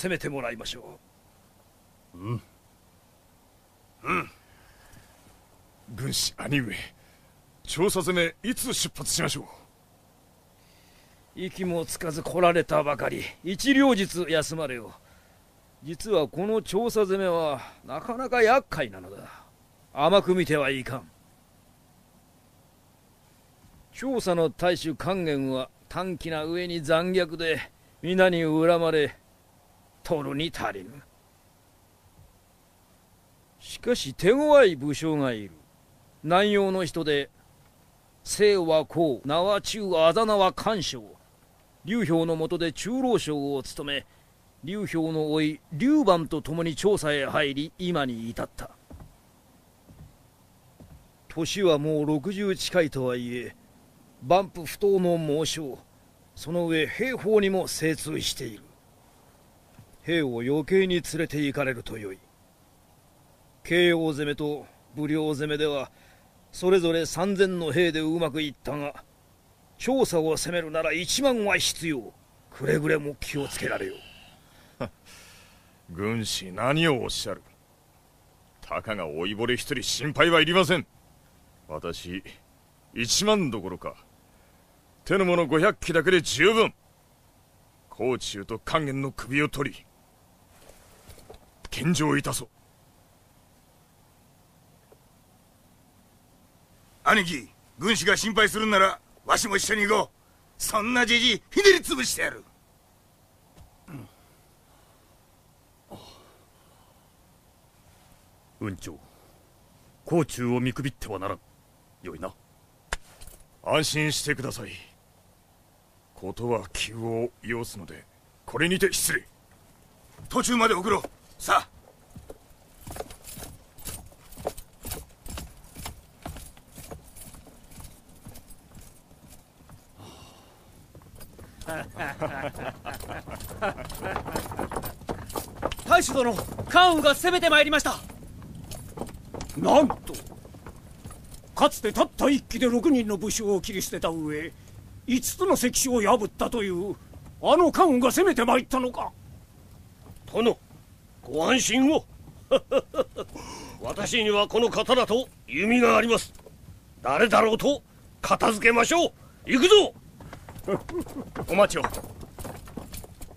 攻めてもらいましょう。うん。うん。軍師兄上調査攻めいつ出発しましょう？息もつかず来られたばかり。一両日休まれよ。実はこの調査攻めはなかなか厄介なのだ。甘く見てはいかん。調査の大衆勸玄は短気な上に残虐で皆に恨まれ取るに足りぬ。しかし手強い武将がいる。南洋の人で姓は公名は中あだ名は官将劉氷の下で中老省を務め劉氷の甥劉番と共に調査へ入り今に至った。年はもう60近いとはいえ万夫不当の猛将。その上兵法にも精通している。兵を余計に連れて行かれるとよい。慶応攻めと武領攻めではそれぞれ3000の兵でうまくいったが調査を攻めるなら1万は必要。くれぐれも気をつけられよ。軍師何をおっしゃる。たかが老いぼれ一人心配はいりません。私1万どころか手の者500機だけで十分。甲冑と勸玄の首を取り献上いたそう。兄貴軍師が心配するんならわしも一緒に行こう。そんなじじいひねり潰してやる、うん、長甲冑を見くびってはならん。よいな。安心してください。ことは急を要すのでこれにて失礼。途中まで送ろうさあ。大主殿関羽が攻めてまいりました。なんとかつてたった一騎で6人の武将を切り捨てた上5つの関所を破ったというあの関羽が攻めてまいったのか。殿ご安心を。私にはこの刀と弓があります。誰だろうと片付けましょう。行くぞ。お待ちを。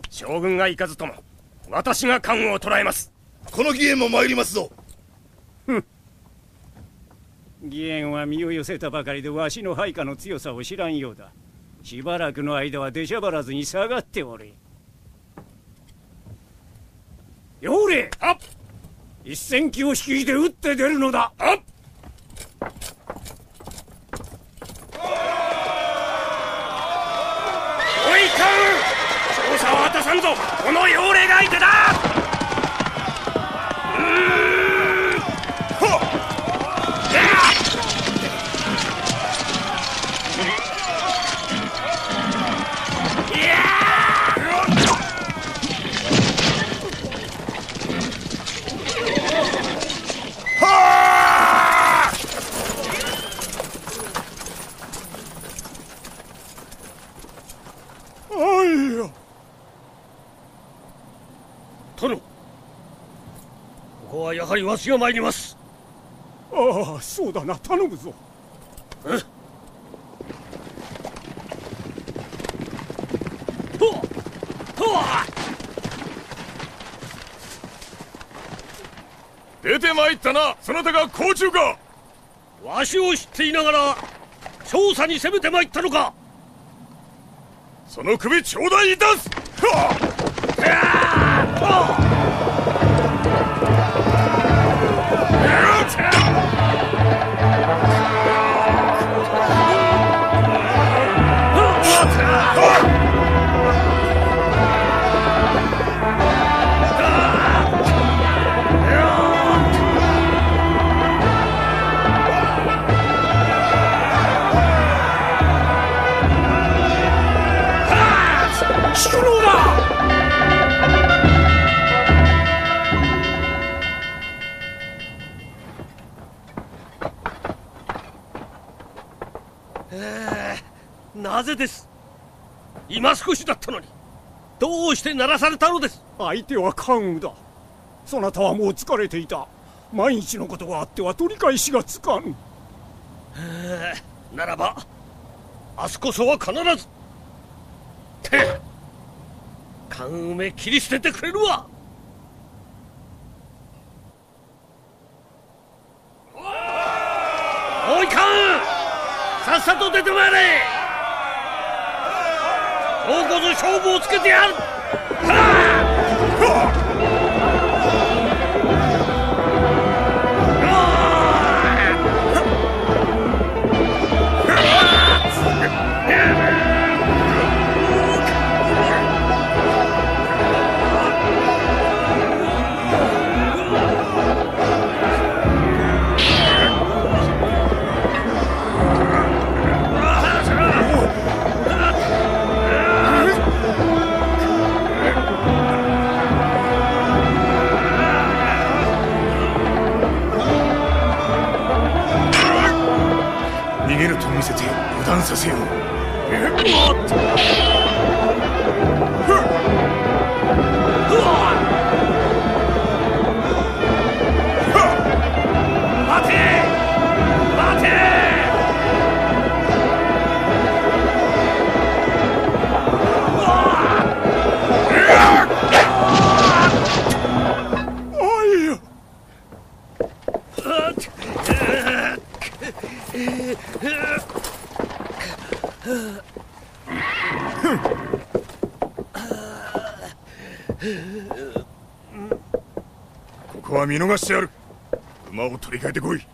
将軍が行かずとも私が関羽を捕らえます。この義援も参りますぞ。義援は身を寄せたばかりでわしの配下の強さを知らんようだ。しばらくの間は出しゃばらずに下がっておれよれあ一戦機を率いて撃って出るのだあおいかん調査は果たさんぞ。この妖霊が相手だ。殿。ここはやはりわしが参ります。ああそうだな。頼むぞ。え？ほっ出てまいったな。そなたが甲冑か。わしを知っていながら調査に攻めてまいったのか。その首頂戴いたす。はっなぜです？今少しだったのに。どうして鳴らされたのです？相手は関羽だ。そなたはもう疲れていた。万一のことがあっては取り返しがつかん。ならば明日こそは必ず。て関羽め切り捨ててくれるわおい関羽さっさと出てまいれ。今日こそ勝負をつけてやる。て油断させよう。待て。待て。ここは見逃してやる。馬を取り替えてこい。